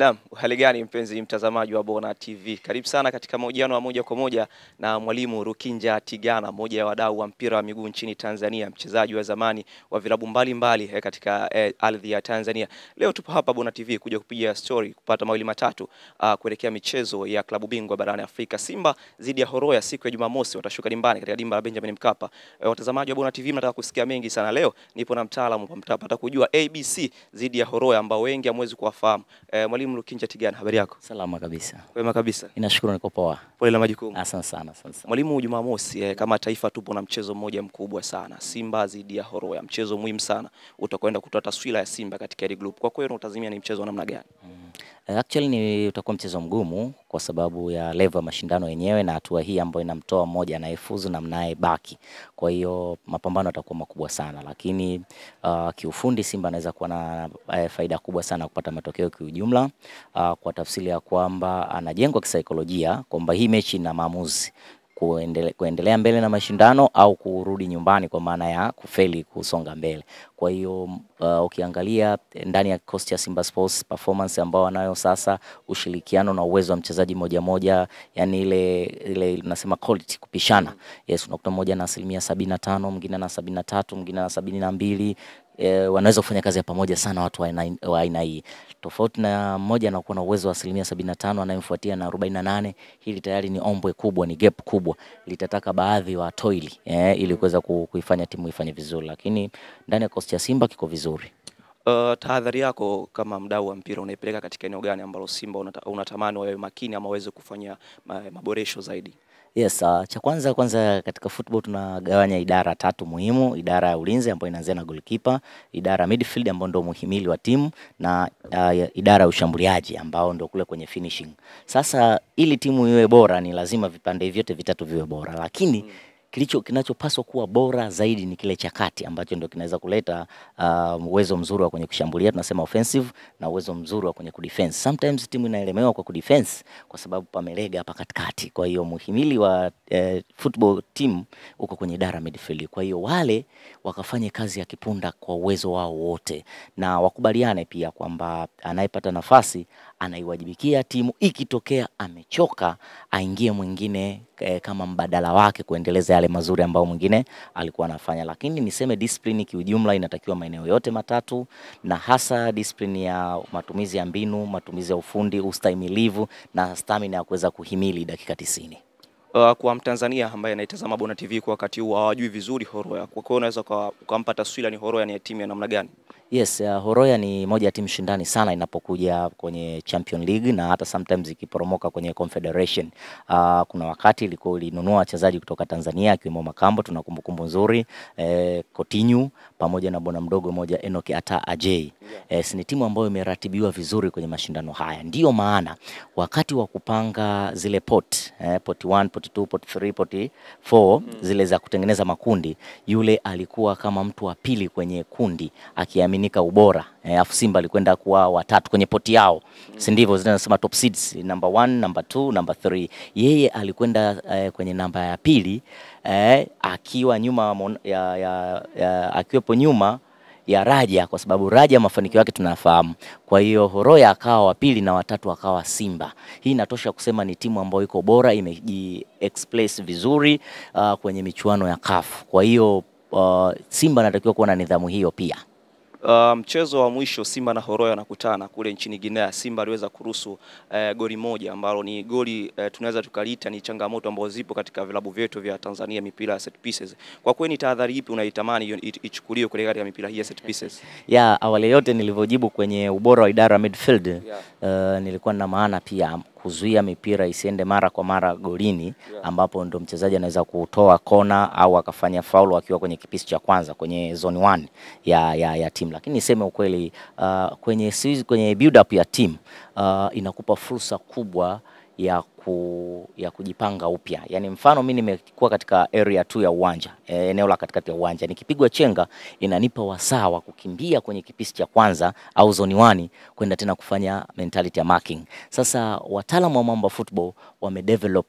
Naam, hali gani mpenzi mtazamaji wa Bona TV? Karibu sana katika mahojiano ya moja kwa moja na mwalimu Rukinja Tigana, mmoja ya wadau wa mpira wa miguu nchini Tanzania, mchezaji wa zamani wa vilabu mbalimbali eh, katika eh, ardhi ya Tanzania. Leo tupo hapa Bona TV kuja kupiga story, kupata mawili matatu uh, kuelekea michezo ya klabu bingwa barani Afrika. Simba dhidi ya Horoya siku ya Jumamosi watashuka dimbani katika dimba la Benjamin Mkapa. Eh, watazamaji wa Bona TV mnataka kusikia mengi sana. Leo nipo na mtaalamu mtapata kujua ABC dhidi ya Horoya ambao wengi hamwezi kuwafahamu. Eh, mwalimu Rukinja Tigana, habari yako? Salama kabisa. Kwema kabisa. Ninashukuru niko poa. Pole la majukumu. Asante sana, asante sana. Mwalimu, Jumamosi eh, kama taifa tupo na mchezo mmoja mkubwa sana, Simba dhidi ya Horoya, mchezo muhimu sana utakwenda kutoa taswira ya Simba katika ile group. Kwa kweli unatazamia ni mchezo wa namna gani? Eh, Actually ni utakuwa mchezo mgumu kwa sababu ya level ya mashindano yenyewe na hatua hii ambayo inamtoa mmoja anayefuzu na mnaye baki. Kwa hiyo mapambano yatakuwa makubwa sana, lakini uh, kiufundi Simba anaweza kuwa na uh, faida kubwa sana kupata matokeo kiujumla, uh, kwa tafsiri ya kwamba anajengwa kisaikolojia kwamba hii mechi ina maamuzi kuendele, kuendelea mbele na mashindano au kurudi nyumbani kwa maana ya kufeli kusonga mbele. Kwa hiyo uh, ukiangalia ndani ya kikosi cha Simba Sports performance ambao wanayo sasa, ushirikiano na uwezo wa mchezaji moja moja, yani ile ile nasema quality kupishana. Yes, unakuta mmoja na asilimia sabini na tano mwingine na sabini na tatu mwingine na sabini na mbili e, wanaweza kufanya kazi ya pamoja sana watu wa aina- hii, tofauti na mmoja anakuwa na uwezo wa asilimia sabini na tano anayemfuatia na arobaini na nane Hili tayari ni ombwe kubwa, ni gap kubwa, litataka baadhi wa toili eh, ili kuweza kuifanya timu ifanye vizuri, lakini ndani ya kikosi cha Simba kiko vizuri. Uh, tahadhari yako kama mdau wa mpira unaipeleka katika eneo gani ambalo Simba unata, unatamani wawe makini ama waweze kufanya maboresho zaidi? Yes, uh, cha kwanza kwanza katika football tunagawanya idara tatu muhimu: idara ya ulinzi ambayo inaanzia na goalkeeper, idara ya midfield ambayo ndio muhimili wa timu na uh, idara ya ushambuliaji ambao ndio kule kwenye finishing. Sasa ili timu iwe bora ni lazima vipande vyote vitatu viwe bora, lakini kilicho kinachopaswa kuwa bora zaidi ni kile cha kati ambacho ndio kinaweza kuleta uh, uwezo mzuri wa kwenye kushambulia, tunasema offensive na uwezo mzuri wa kwenye kudefense. Sometimes timu inaelemewa kwa kudefense kwa sababu pamelega hapa katikati. Kwa hiyo muhimili wa eh, football team uko kwenye dara midfield. Kwa hiyo wale wakafanye kazi ya kipunda kwa uwezo wao wote, na wakubaliane pia kwamba anayepata nafasi anaiwajibikia timu, ikitokea amechoka aingie mwingine e, kama mbadala wake kuendeleza yale mazuri ambayo mwingine alikuwa anafanya. Lakini niseme discipline kiujumla inatakiwa maeneo yote matatu, na hasa discipline ya matumizi ya mbinu, matumizi ya ufundi, ustahimilivu na stamina ya kuweza kuhimili dakika tisini. Uh, kwa Mtanzania ambaye anaitazama Bona TV kwa wakati huu hawajui vizuri Horoya, kwa hiyo unaweza uka- ukampa taswira ni Horoya ni timu ya namna gani? Yes, uh, Horoya ni moja ya timu shindani sana inapokuja kwenye Champion League na hata sometimes ikiporomoka kwenye Confederation. Uh, kuna wakati ilikuwa ilinunua wachezaji kutoka Tanzania akiwemo Makambo, tuna kumbukumbu nzuri eh, Coutinho pamoja na bwana mdogo moja Enoch Ata Ajay. Eh, ni timu ambayo imeratibiwa vizuri kwenye mashindano haya. Ndiyo maana wakati wa kupanga zile pot, eh, pot 1, pot 2, pot 3, pot 4 mm. zile za kutengeneza makundi, yule alikuwa kama mtu wa pili kwenye kundi akiaminika ubora. Eh, afu Simba alikwenda kuwa watatu kwenye poti yao, Mm. si ndivyo? Zinasema top seeds number 1, number 2, number 3. Yeye alikwenda eh, kwenye namba ya pili eh, akiwa nyuma ya, ya, ya, ya, akiwepo nyuma ya Raja kwa sababu Raja mafanikio yake tunafahamu. Kwa hiyo Horoya akawa wa pili na watatu akawa Simba. Hii inatosha kusema ni timu ambayo iko bora, imeji express vizuri uh, kwenye michuano ya CAF. Kwa hiyo uh, Simba anatakiwa kuwa na nidhamu hiyo pia. Uh, mchezo wa mwisho Simba na Horoya wanakutana kule nchini Guinea. Simba aliweza kuruhusu uh, goli moja ambalo ni goli uh, tunaweza tukaliita ni changamoto ambazo zipo katika vilabu vyetu vya Tanzania, mipira ya set pieces. Kwa kweli ni tahadhari ipi unaitamani ichukuliwe kule katika mipira hii ya set pieces? Ya awali yote nilivyojibu kwenye ubora wa idara ya midfield Yeah. uh, nilikuwa na maana pia kuzuia mipira isiende mara kwa mara golini Yeah. ambapo ndo mchezaji anaweza kutoa kona au akafanya faulu akiwa kwenye kipisi cha kwanza kwenye zone 1 ya, ya, ya timu. Lakini niseme ukweli uh, kwenye, kwenye build up ya timu uh, inakupa fursa kubwa ya ku, ya kujipanga upya. Yaani mfano mimi nimekuwa katika area tu ya uwanja e, eneo la katikati ya uwanja, nikipigwa chenga inanipa wasaa wa kukimbia kwenye kipisi cha kwanza au zone wani kwenda tena kufanya mentality ya marking. Sasa wataalamu wa mambo ya football wamedevelop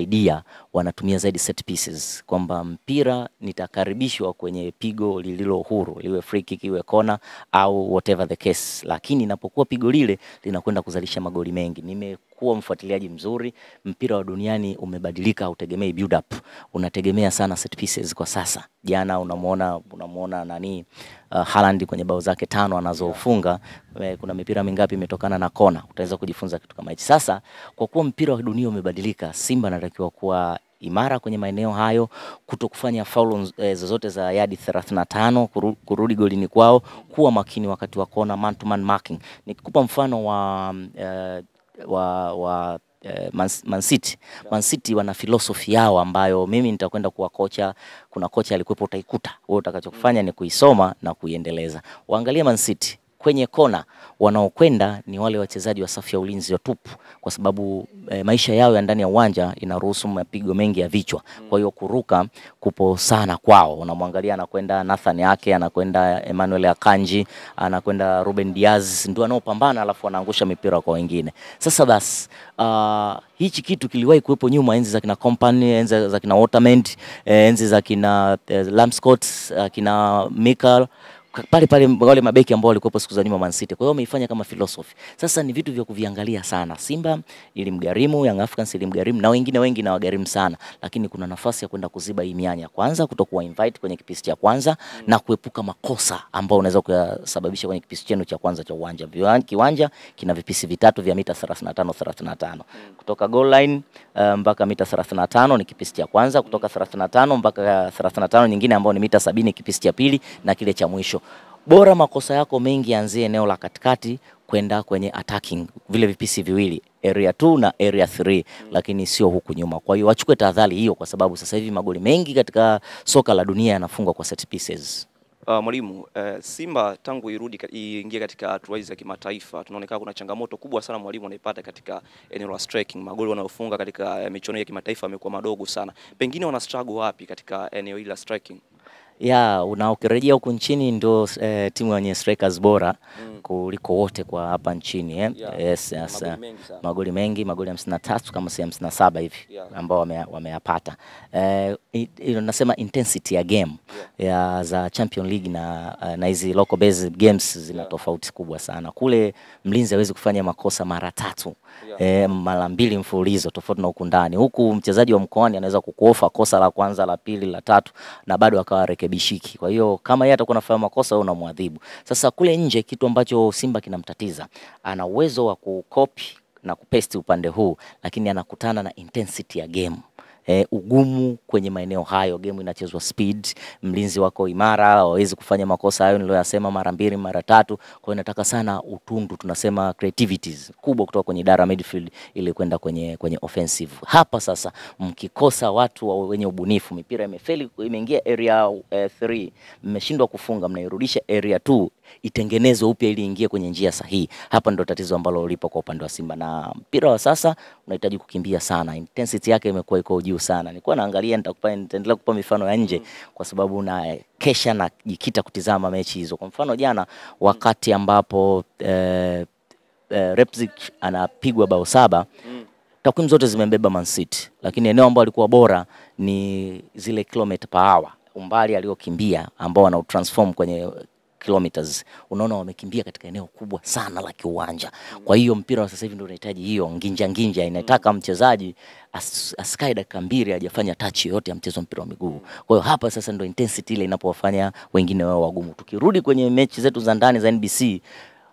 idea, wanatumia zaidi set pieces, kwamba mpira nitakaribishwa kwenye pigo lililo huru, liwe free kick, iwe kona au whatever the case, lakini inapokuwa pigo lile linakwenda kuzalisha magoli mengi. Nimekuwa mfuatiliaji mzuri, mpira wa duniani umebadilika, utegemei build up, unategemea sana set pieces kwa sasa. Jana unamuona unamuona nani uh, Haaland kwenye bao zake tano anazofunga yeah. kuna mipira mingapi imetokana na kona. Utaweza kujifunza kitu kama hichi. Sasa kwa kuwa mpira wa dunia umebadilika, Simba anatakiwa kuwa imara kwenye maeneo hayo, kuto kufanya faulu eh, zozote za yadi 35 kuru, kurudi golini kwao, kuwa makini wakati wa kona, man to man marking. Nikikupa mfano wa eh, wa, wa Man, Man City. Man City wana filosofi yao ambayo mimi nitakwenda kuwa kocha. Kuna kocha alikuwepo, utaikuta wewe, utakachokufanya ni kuisoma na kuiendeleza. Waangalie Man City kwenye kona wanaokwenda ni wale wachezaji wa safu ya ulinzi wa tupu, kwa sababu e, maisha yao ya ndani ya uwanja inaruhusu mapigo mengi ya vichwa. Kwa hiyo kuruka kupo sana kwao. Unamwangalia anakwenda Nathan yake, anakwenda Emmanuel Akanji, anakwenda Ruben Diaz, ndio anaopambana, alafu anaangusha mipira kwa wengine. Sasa basi uh, hichi kitu kiliwahi kuwepo nyuma, enzi za kina Company, enzi za kina Waterman, enzi za kina eh, Lamscott, uh, kina Mikel pale pale wale mabeki ambao walikuwepo siku za nyuma Man City. Kwa hiyo wameifanya kama philosophy. Sasa ni vitu vya kuviangalia sana. Simba ilimgharimu, Young Africans ilimgharimu na wengine wengi na wagharimu sana, lakini kuna nafasi ya kwenda kuziba hii mianya. Kwanza kutokuwa invite kwenye kipisi cha kwanza mm. na kuepuka makosa ambao unaweza kuyasababisha kwenye kipisi chenu cha kwanza cha uwanja. Kiwanja kina vipisi vitatu vya mita 35 35. Mm. Kutoka goal line uh, mpaka mita 35 ni kipisi cha kwanza, kutoka 35 mpaka 35 nyingine ambao ni mita sabini kipisi cha pili na kile cha mwisho bora makosa yako mengi yanzie eneo la katikati kwenda kwenye attacking, vile vipisi viwili area 2 na area 3 mm. lakini sio huku nyuma. Kwa hiyo wachukue tahadhari hiyo, kwa sababu sasa hivi magoli mengi katika soka la dunia yanafungwa kwa set pieces. Uh, mwalimu uh, Simba tangu irudi iingie katika hatua za kimataifa, tunaonekana kuna changamoto kubwa sana mwalimu anaipata katika eneo la striking. Magoli wanayofunga katika uh, michuano ya kimataifa yamekuwa madogo sana, pengine wana struggle wapi katika eneo hili la striking? Ya una ukirejea huku nchini ndio eh, timu yenye strikers bora mm. kuliko wote kwa hapa nchini eh. Yeah. Yes, yes, Magoli eh, mengi sana. magoli mengi magoli hamsini na tatu kama si hamsini na saba hivi Yeah. ambao wameyapata wame- eh, nasema intensity ya game yeah. ya za Champion League na eh, na hizi local based games zina Yeah. tofauti kubwa sana. Kule mlinzi hawezi kufanya makosa mara tatu Yeah. eh, mara mbili mfululizo tofauti na huku ndani. Huku mchezaji wa mkoani anaweza kukuofa kosa la kwanza, la pili, la tatu na bado akawa rekebishiki. Kwa hiyo kama yeye atakuwa anafanya makosa, wewe unamwadhibu. Sasa kule nje, kitu ambacho Simba kinamtatiza, ana uwezo wa kukopi na kupesti upande huu, lakini anakutana na intensity ya game E, ugumu kwenye maeneo hayo, Gemu inachezwa speed, mlinzi wako imara, hawezi kufanya makosa hayo niliyoyasema mara mbili mara tatu. Kwa hiyo nataka sana utundu, tunasema creativities kubwa kutoka kwenye idara midfield ili kwenda kwenye kwenye offensive. Hapa sasa mkikosa watu wa- wenye ubunifu, mipira imefeli, imeingia area 3 mmeshindwa kufunga, mnairudisha area 2 itengenezwe upya ili ingie kwenye njia sahihi. Hapa ndo tatizo ambalo lipo kwa upande wa Simba, na mpira wa sasa unahitaji kukimbia sana, intensity yake imekuwa iko juu sana. Nilikuwa naangalia, nitakupa nitaendelea kupa mifano ya nje kwa sababu na kesha na jikita kutizama mechi hizo. Kwa mfano jana, wakati ambapo eh, eh, Leipzig anapigwa bao saba takwimu zote zimembeba Man City, lakini eneo ambalo alikuwa bora ni zile kilomita per hour, umbali aliokimbia ambao anautransform kwenye kilometers. Unaona wamekimbia katika eneo kubwa sana la kiuwanja. Kwa hiyo mpira wa sasa hivi ndio unahitaji hiyo nginja nginja, inataka mchezaji as, asikae dakika mbili hajafanya touch yoyote ya mchezo mpira wa miguu. Kwa hiyo hapa sasa ndio intensity ile inapowafanya wengine wao wagumu. Tukirudi kwenye mechi zetu za ndani za NBC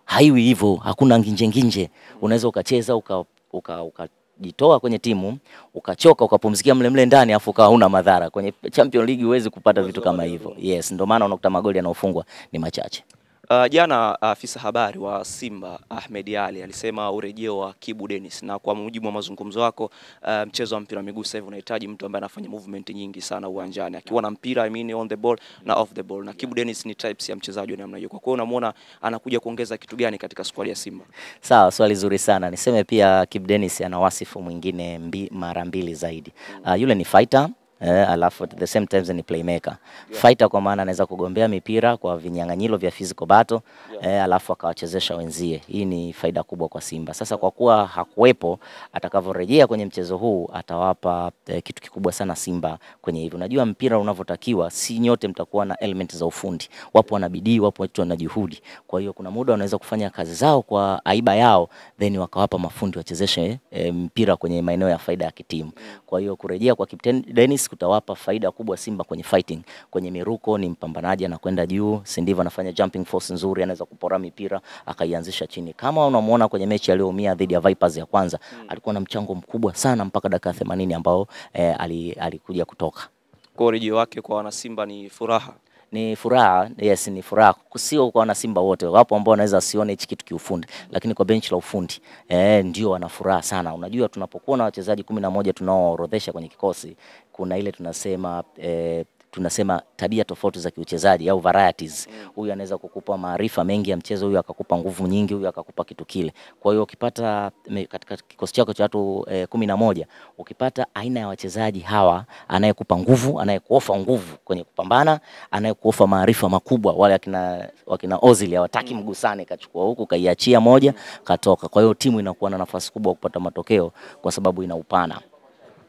haiwi hivyo, hakuna nginje nginje. Unaweza ukacheza uka, uka, uka jitoa kwenye timu ukachoka ukapumzikia mle mle ndani afu ukawa una madhara. Kwenye Champion League huwezi kupata vitu kama hivyo. Yes, ndio maana unakuta magoli yanayofungwa ni machache. Uh, jana afisa uh, habari wa Simba Ahmed Ali alisema urejeo wa Kibu Dennis, na kwa mujibu wa mazungumzo yako, uh, mchezo wa mpira wa miguu sasa hivi unahitaji mtu ambaye anafanya movement nyingi sana uwanjani, akiwa na mpira I mean on the ball na off the ball, na Kibu Dennis ni types ya mchezaji wa namna hiyo. Kwa hiyo unamuona anakuja kuongeza kitu gani katika squad ya Simba? Sawa, swali zuri sana. Niseme pia Kibu Dennis ana wasifu mwingine mbi, mara mbili zaidi. Uh, yule ni fighter Eh, alafu at the same time ni playmaker. Yeah. Fighter kwa maana anaweza kugombea mipira kwa vinyang'anyiro vya physical battle Yeah. eh, alafu akawachezesha wenzie. Hii ni faida kubwa kwa Simba. Sasa kwa kuwa hakuwepo, atakavyorejea kwenye mchezo huu atawapa eh, kitu kikubwa sana Simba kwenye hivi. Unajua mpira unavyotakiwa, si nyote mtakuwa na element za ufundi. Wapo wana bidii, wapo watu wana juhudi. Kwa hiyo kuna muda wanaweza kufanya kazi zao kwa aiba yao, then wakawapa mafundi wachezeshe eh, mpira kwenye maeneo ya faida ya kitimu. Kwa hiyo kurejea kwa Captain Dennis kutawapa faida kubwa Simba kwenye fighting, kwenye miruko. Ni mpambanaji, anakwenda juu, si ndivyo? Anafanya jumping force nzuri, anaweza kupora mipira akaianzisha chini. Kama unamuona kwenye mechi aliyoumia dhidi ya Vipers ya kwanza, mm. alikuwa na mchango mkubwa sana mpaka dakika 80 ambao eh, ali- alikuja kutoka Kwa urejeo wake kwa wanasimba ni furaha. Ni furaha yes, ni furaha sio kwa wanasimba wote. Wapo ambao wanaweza wasione hichi kitu kiufundi, lakini kwa benchi la ufundi eh, ndio wana furaha sana. Unajua, tunapokuwa na wachezaji kumi na moja tunaoorodhesha kwenye kikosi, kuna ile tunasema eh, tunasema tabia tofauti za kiuchezaji au varieties. Huyu anaweza kukupa maarifa mengi ya mchezo, huyu akakupa nguvu nyingi, huyu akakupa kitu kile. Kwa hiyo ukipata katika kikosi chako cha watu eh, kumi na moja ukipata aina ya wachezaji hawa, anayekupa nguvu, anayekuofa nguvu kwenye kupambana, anayekuofa maarifa makubwa, wale akina wakina Ozil hawataki mgusane, kachukua huku kaiachia moja katoka. Kwa hiyo timu inakuwa na nafasi kubwa kupata matokeo kwa sababu ina upana.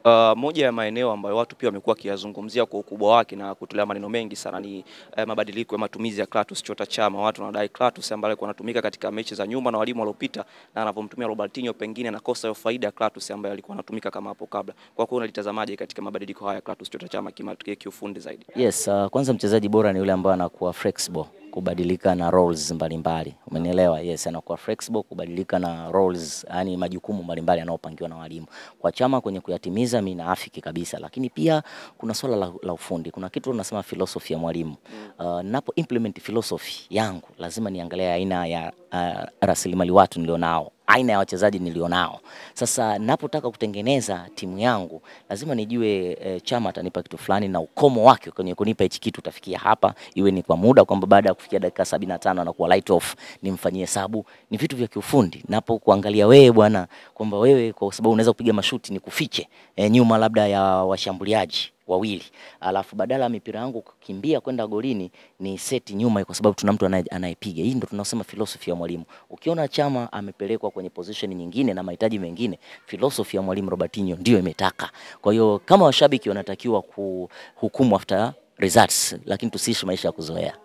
Uh, moja ya maeneo ambayo watu pia wamekuwa wakiyazungumzia kwa ukubwa wake na kutolea maneno mengi sana ni eh, mabadiliko ya matumizi ya Clatous Chota Chama. Watu wanadai Clatous ambaye alikuwa anatumika katika mechi za nyuma na walimu waliopita na anavyomtumia Robertinho pengine anakosa hiyo faida ya Clatous ambaye alikuwa anatumika kama hapo kabla. Kwa hiyo unalitazamaje katika mabadiliko haya ya Clatous Chota Chama kiufundi zaidi? Yes, uh, kwanza mchezaji bora ni yule ambaye anakuwa flexible kubadilika na roles mbalimbali. Umenielewa? Yes, anakuwa flexible kubadilika na roles, yani majukumu mbalimbali yanayopangiwa na walimu. Kwa Chama kwenye kuyatimiza mimi naafiki kabisa, lakini pia kuna swala la, la ufundi. Kuna kitu tunasema philosophy ya mwalimu. Uh, napo implement philosophy yangu lazima niangalie aina ya uh, rasilimali watu nilionao aina ya wachezaji nilionao. Sasa napotaka kutengeneza timu yangu lazima nijue e, Chama atanipa kitu fulani na ukomo wake kwenye kunipa hichi kitu utafikia hapa, iwe ni kwa muda kwamba baada ya kufikia dakika sabini na tano anakuwa light off, nimfanyie hesabu. Ni vitu vya kiufundi. Napo kuangalia wewe bwana, kwamba wewe kwa sababu unaweza kupiga mashuti ni kufiche e, nyuma labda ya washambuliaji wawili alafu badala ya mipira yangu kukimbia kwenda golini ni seti nyuma, kwa sababu tuna mtu anayepiga. Hii ndo tunasema filosofi ya mwalimu. Ukiona Chama amepelekwa kwenye position nyingine na mahitaji mengine, filosofi ya mwalimu Robertinho ndio imetaka. Kwa hiyo kama washabiki wanatakiwa kuhukumu after results, lakini tusiishi maisha ya kuzoea.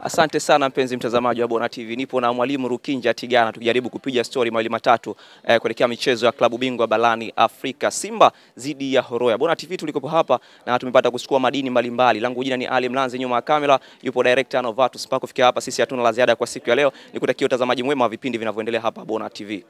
Asante sana mpenzi mtazamaji wa Bona TV. Nipo na mwalimu Rukinja Tigana tukijaribu kupiga stori mawili matatu eh, kuelekea michezo ya klabu bingwa barani Afrika, Simba dhidi ya Horoya. Bona TV tulikopo hapa na tumepata kusukua madini mbalimbali. Langu jina ni Ali Mlanzi, nyuma ya kamera yupo director Novatus. Mpaka kufikia hapa sisi hatuna la ziada kwa siku ya leo. Nikutakia utazamaji mwema wa vipindi vinavyoendelea hapa Bona TV.